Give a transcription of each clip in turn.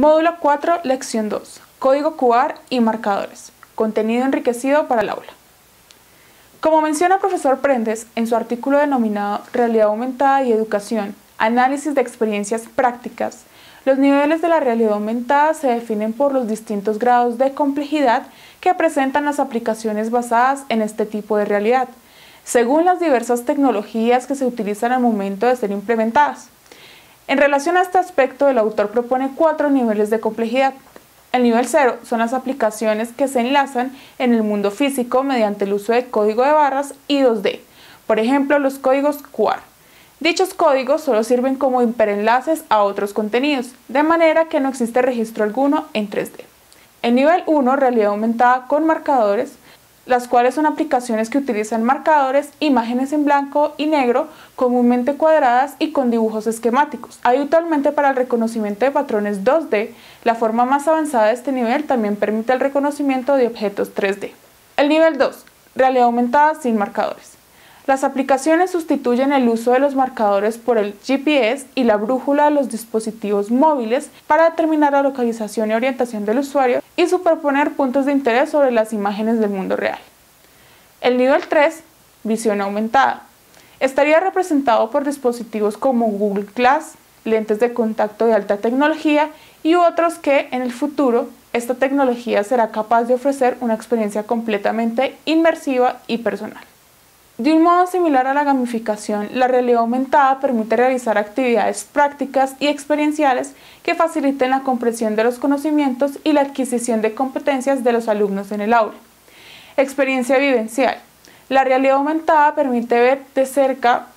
Módulo 4, Lección 2. Código QR y marcadores. Contenido enriquecido para el aula. Como menciona el profesor Prendes en su artículo denominado Realidad aumentada y educación, análisis de experiencias prácticas, los niveles de la realidad aumentada se definen por los distintos grados de complejidad que presentan las aplicaciones basadas en este tipo de realidad, según las diversas tecnologías que se utilizan al momento de ser implementadas. En relación a este aspecto, el autor propone cuatro niveles de complejidad. El nivel cero son las aplicaciones que se enlazan en el mundo físico mediante el uso de código de barras y 2D, por ejemplo los códigos QR. Dichos códigos solo sirven como hiperenlaces a otros contenidos, de manera que no existe registro alguno en 3D. El nivel 1, realidad aumentada con marcadores, las cuales son aplicaciones que utilizan marcadores, imágenes en blanco y negro, comúnmente cuadradas y con dibujos esquemáticos. Habitualmente para el reconocimiento de patrones 2D, la forma más avanzada de este nivel también permite el reconocimiento de objetos 3D. El nivel 2, realidad aumentada sin marcadores. Las aplicaciones sustituyen el uso de los marcadores por el GPS y la brújula de los dispositivos móviles para determinar la localización y orientación del usuario y superponer puntos de interés sobre las imágenes del mundo real. El nivel 3, visión aumentada, estaría representado por dispositivos como Google Glass, lentes de contacto de alta tecnología y otros que en el futuro esta tecnología será capaz de ofrecer una experiencia completamente inmersiva y personal. De un modo similar a la gamificación, la realidad aumentada permite realizar actividades prácticas y experienciales que faciliten la comprensión de los conocimientos y la adquisición de competencias de los alumnos en el aula. Experiencia vivencial. La realidad aumentada permite ver de cerca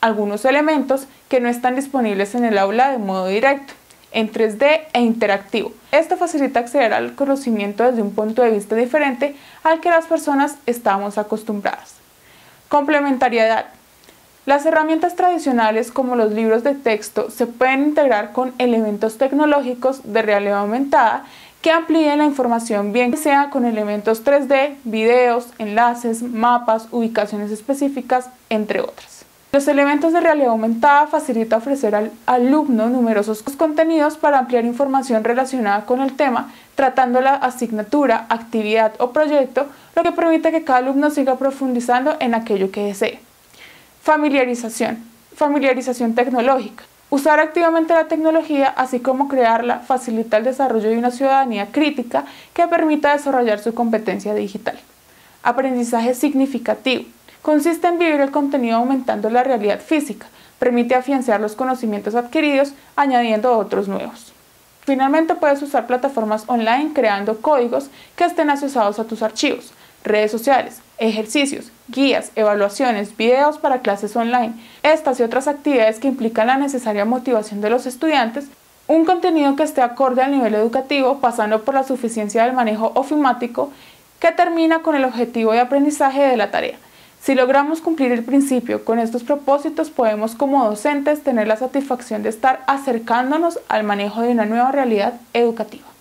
algunos elementos que no están disponibles en el aula de modo directo, en 3D e interactivo. Esto facilita acceder al conocimiento desde un punto de vista diferente al que las personas estamos acostumbradas. Complementariedad. Las herramientas tradicionales como los libros de texto se pueden integrar con elementos tecnológicos de realidad aumentada que amplíen la información bien sea con elementos 3D, videos, enlaces, mapas, ubicaciones específicas, entre otras. Los elementos de realidad aumentada facilita ofrecer al alumno numerosos contenidos para ampliar información relacionada con el tema, tratando la asignatura, actividad o proyecto, lo que permite que cada alumno siga profundizando en aquello que desee. Familiarización. Familiarización tecnológica. Usar activamente la tecnología, así como crearla, facilita el desarrollo de una ciudadanía crítica que permita desarrollar su competencia digital. Aprendizaje significativo consiste en vivir el contenido aumentando la realidad física, permite afianzar los conocimientos adquiridos añadiendo otros nuevos. Finalmente puedes usar plataformas online creando códigos que estén asociados a tus archivos, redes sociales, ejercicios, guías, evaluaciones, videos para clases online, estas y otras actividades que implican la necesaria motivación de los estudiantes, un contenido que esté acorde al nivel educativo pasando por la suficiencia del manejo ofimático que termina con el objetivo de aprendizaje de la tarea. Si logramos cumplir el principio con estos propósitos, podemos como docentes tener la satisfacción de estar acercándonos al manejo de una nueva realidad educativa.